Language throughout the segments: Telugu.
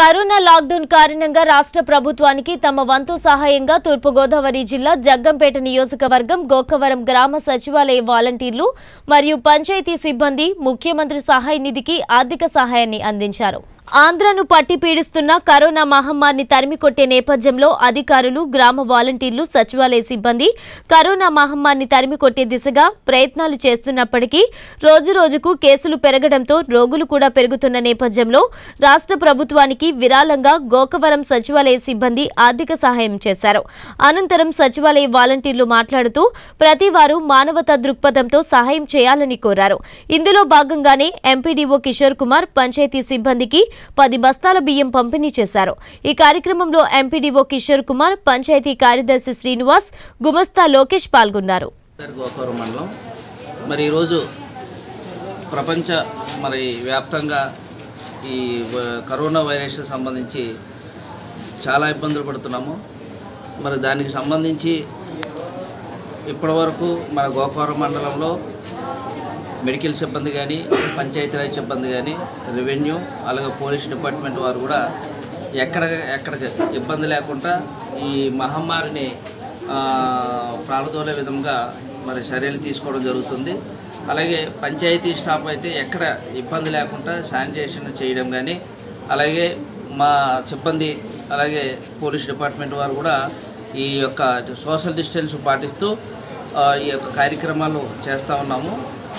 కరోనా లాక్డౌన్ కారణంగా రాష్ట్ర ప్రభుత్వానికి తమ వంతు సహాయంగా తూర్పుగోదావరి జిల్లా జగ్గంపేట నియోజకవర్గం గోకవరం గ్రామ సచివాలయ వాలంటీర్లు మరియు పంచాయతీ సిబ్బంది ముఖ్యమంత్రి సహాయ నిధికి ఆర్థిక సహాయాన్ని అందించారు. ఆంధ్రను పట్టి పీడిస్తున్న కరోనా మహమ్మారిని తరిమికొట్టే నేపథ్యంలో అధికారులు గ్రామ వాలంటీర్లు సచివాలయ సిబ్బంది కరోనా మహమ్మారిని తరిమికొట్టే దిశగా ప్రయత్నాలు చేస్తున్నప్పటికీ రోజురోజుకు కేసులు పెరగడంతో రోగులు కూడా పెరుగుతున్న నేపథ్యంలో రాష్ట్ర ప్రభుత్వానికి విరాళంగా గోకవరం సచివాలయ సిబ్బంది ఆర్థిక సహాయం చేశారు. అనంతరం సచివాలయ వాలంటీర్లు మాట్లాడుతూ ప్రతి వారు మానవతా దృక్పథంతో సహాయం చేయాలని కోరారు. ఇందులో భాగంగానే ఎంపీడీఓ కిషోర్ కుమార్ పంచాయతీ సిబ్బందికి పది బస్తాల బియ్యం పంపిణీ చేశారు. ఈ కార్యక్రమంలో ఎంపీడీఓ కిషోర్ కుమార్ పంచాయతీ కార్యదర్శి శ్రీనివాస్ గుమస్తా లోకేష్ పాల్గొన్నారు. మండలం. మరి ఈరోజు ప్రపంచ మరి వ్యాప్తంగా ఈ వ- కరోనా వైరస్ సంబంధించి చాలా ఇబ్బందులు పడుతున్నాము. మరి దానికి సంబంధించి ఇప్పటివరకు మన గోకవరం మండలంలో మెడికల్ సిబ్బంది కానీ పంచాయతీరాజ్ సిబ్బంది కానీ రెవెన్యూ అలాగే పోలీస్ డిపార్ట్మెంట్ వారు కూడా ఎక్కడ ఎక్కడ ఇబ్బంది లేకుండా ఈ మహమ్మారిని ప్రాణదోలే విధంగా మరి చర్యలు తీసుకోవడం జరుగుతుంది. అలాగే పంచాయతీ స్టాఫ్ అయితే ఎక్కడ ఇబ్బంది లేకుండా శానిటేషన్ చేయడం కానీ అలాగే మా సిబ్బంది అలాగే పోలీస్ డిపార్ట్మెంట్ వారు కూడా ఈ యొక్క సోషల్ డిస్టెన్స్ పాటిస్తూ ఈ యొక్క కార్యక్రమాలు చేస్తూ ఉన్నాము.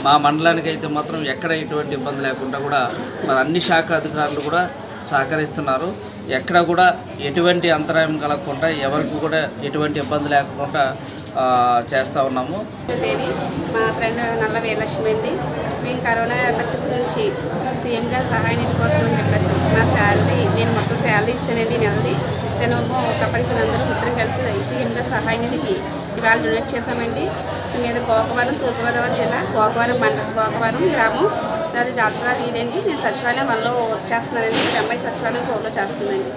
మా మండలానికి అయితే మాత్రం ఎక్కడ ఎటువంటి ఇబ్బంది లేకుండా కూడా మరి అన్ని శాఖ అధికారులు కూడా సహకరిస్తున్నారు. ఎక్కడ కూడా ఎటువంటి అంతరాయం కలగకుండా ఎవరికి కూడా ఎటువంటి ఇబ్బంది లేకుండా చేస్తూ ఉన్నాము. మా ఫ్రెండ్ నల్ల వీరలక్ష్మి అండి. మేము కరోనా ఎఫెక్ట్ గురించి సీఎం సహాయం సహాయ నిధి కోసం చెప్పేసి నా శాలరీ శాలరీస్ అనేది నెలది తను ప్రపంచందరూ ఇద్దరం కలిసి ఐసీఎంగా సహాయం సహాయ నిధికి ఇవాళ డొనేట్ చేశామండి. మీద గోకవరం తూర్పుగోదావరి జిల్లా గోకవరం మండలం గోకవరం గ్రామం. అది దసరా ఇదండి నేను సచివాలయం వల్ల వర్క్ చేస్తున్నానండి. ఈ అమ్మాయి సచివాలయం ఫోన్లో చేస్తుందండి.